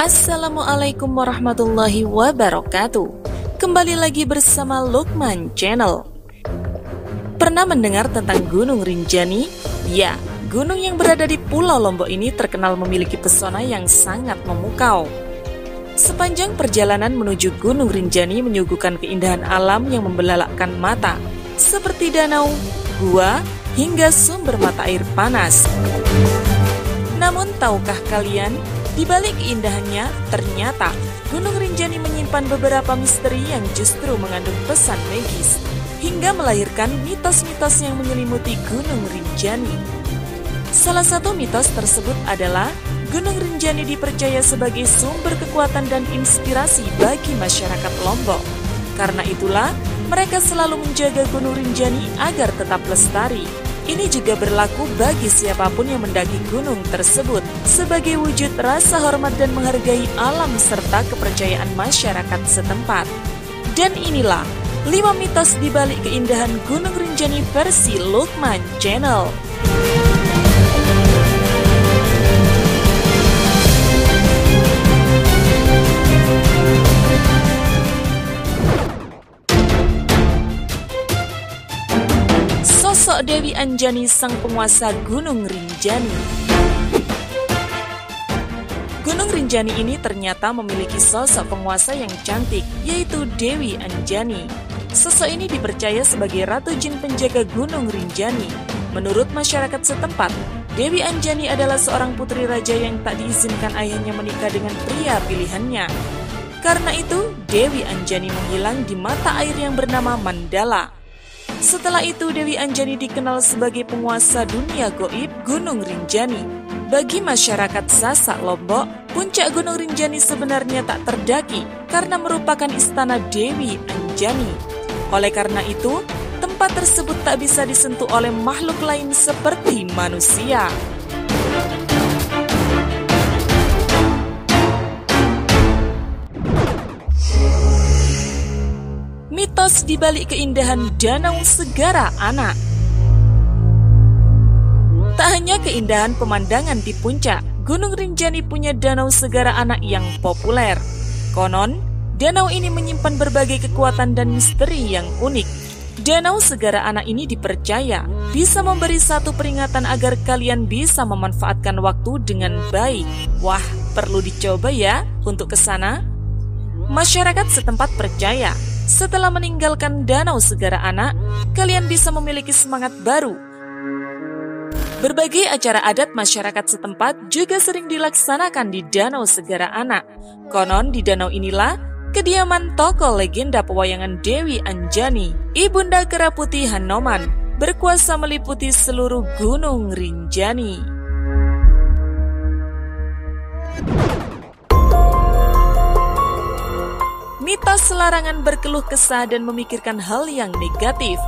Assalamualaikum warahmatullahi wabarakatuh. Kembali lagi bersama Lukman Channel. Pernah mendengar tentang Gunung Rinjani? Ya, gunung yang berada di Pulau Lombok ini terkenal memiliki pesona yang sangat memukau. Sepanjang perjalanan menuju Gunung Rinjani menyuguhkan keindahan alam yang membelalakkan mata Seperti danau, gua, hingga sumber mata air panas. Namun tahukah kalian di balik keindahannya, ternyata Gunung Rinjani menyimpan beberapa misteri yang justru mengandung pesan magis, hingga melahirkan mitos-mitos yang menyelimuti Gunung Rinjani. Salah satu mitos tersebut adalah Gunung Rinjani dipercaya sebagai sumber kekuatan dan inspirasi bagi masyarakat Lombok. Karena itulah, mereka selalu menjaga Gunung Rinjani agar tetap lestari. Ini juga berlaku bagi siapa pun yang mendaki gunung tersebut sebagai wujud rasa hormat dan menghargai alam serta kepercayaan masyarakat setempat. Dan inilah 5 mitos di balik keindahan Gunung Rinjani versi Lukman Channel. Sosok Dewi Anjani sang penguasa Gunung Rinjani. Gunung Rinjani ini ternyata memiliki sosok penguasa yang cantik, yaitu Dewi Anjani. Sosok ini dipercaya sebagai ratu jin penjaga Gunung Rinjani. Menurut masyarakat setempat, Dewi Anjani adalah seorang putri raja yang tak diizinkan ayahnya menikah dengan pria pilihannya. Karena itu, Dewi Anjani menghilang di mata air yang bernama Mandala. Setelah itu Dewi Anjani dikenal sebagai penguasa dunia goib Gunung Rinjani. Bagi masyarakat Sasak Lombok, puncak Gunung Rinjani sebenarnya tak terdaki karena merupakan istana Dewi Anjani. Oleh karena itu, tempat tersebut tak bisa disentuh oleh makhluk lain seperti manusia. Mitos di balik keindahan Danau Segara Anak. Tak hanya keindahan pemandangan di puncak, Gunung Rinjani punya Danau Segara Anak yang populer. Konon, danau ini menyimpan berbagai kekuatan dan misteri yang unik. Danau Segara Anak ini dipercaya bisa memberi satu peringatan agar kalian bisa memanfaatkan waktu dengan baik. Wah, perlu dicoba ya untuk ke sana. Masyarakat setempat percaya setelah meninggalkan Danau Segara Anak, kalian bisa memiliki semangat baru. Berbagai acara adat masyarakat setempat juga sering dilaksanakan di Danau Segara Anak. Konon di danau inilah kediaman tokoh legenda pewayangan Dewi Anjani, Ibunda Keraputi Hanoman, berkuasa meliputi seluruh Gunung Rinjani. Mitos larangan berkeluh kesah dan memikirkan hal yang negatif.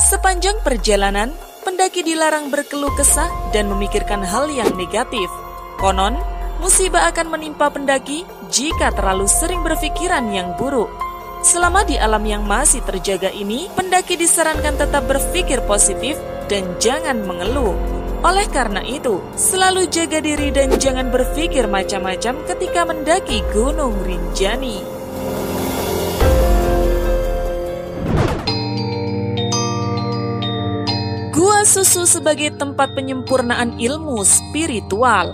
Sepanjang perjalanan, pendaki dilarang berkeluh kesah dan memikirkan hal yang negatif. Konon, musibah akan menimpa pendaki jika terlalu sering berpikiran yang buruk. Selama di alam yang masih terjaga ini, pendaki disarankan tetap berpikir positif dan jangan mengeluh. Oleh karena itu, selalu jaga diri dan jangan berpikir macam-macam ketika mendaki Gunung Rinjani. Gua Susu sebagai tempat penyempurnaan ilmu spiritual.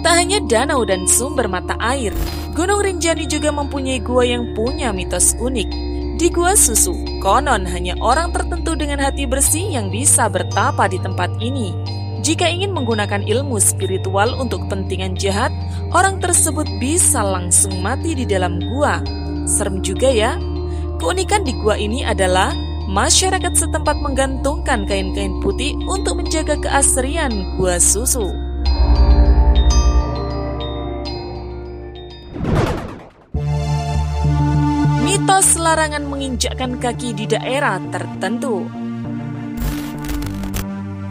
Tak hanya danau dan sumber mata air, Gunung Rinjani juga mempunyai gua yang punya mitos unik. Di Gua Susu, konon hanya orang tertentu dengan hati bersih yang bisa bertapa di tempat ini. Jika ingin menggunakan ilmu spiritual untuk kepentingan jahat, orang tersebut bisa langsung mati di dalam gua. Serem juga ya. Keunikan di gua ini adalah masyarakat setempat menggantungkan kain-kain putih untuk menjaga keasrian gua susu. Mitos larangan menginjakkan kaki di daerah tertentu.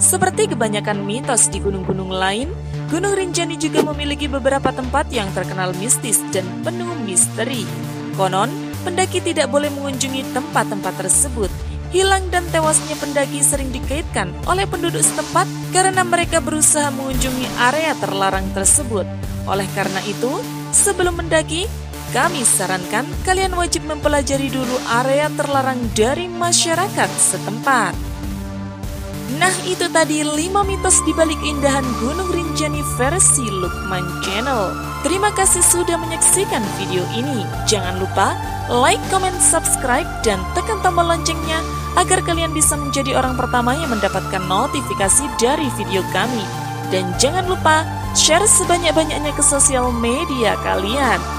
Seperti kebanyakan mitos di gunung-gunung lain, Gunung Rinjani juga memiliki beberapa tempat yang terkenal mistis dan penuh misteri. Konon, pendaki tidak boleh mengunjungi tempat-tempat tersebut hilang dan tewasnya pendaki sering dikaitkan oleh penduduk setempat karena mereka berusaha mengunjungi area terlarang tersebut. Oleh karena itu, sebelum mendaki, kami sarankan kalian wajib mempelajari dulu area terlarang dari masyarakat setempat. Nah itu tadi 5 mitos di balik indahan Gunung Rinjani versi Lukman Channel. Terima kasih sudah menyaksikan video ini. Jangan lupa like, comment, subscribe, dan tekan tombol loncengnya agar kalian bisa menjadi orang pertama yang mendapatkan notifikasi dari video kami. Dan jangan lupa share sebanyak-banyaknya ke sosial media kalian.